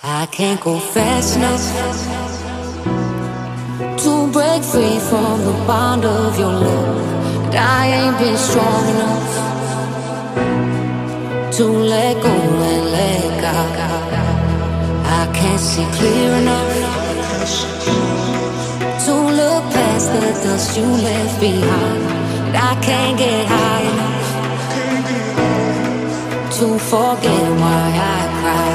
I can't go fast enough to break free from the bond of your love. And I ain't been strong enough to let go and let go. I can't see clear enough to look past the dust you left behind. And I can't get high enough to forget why I cried.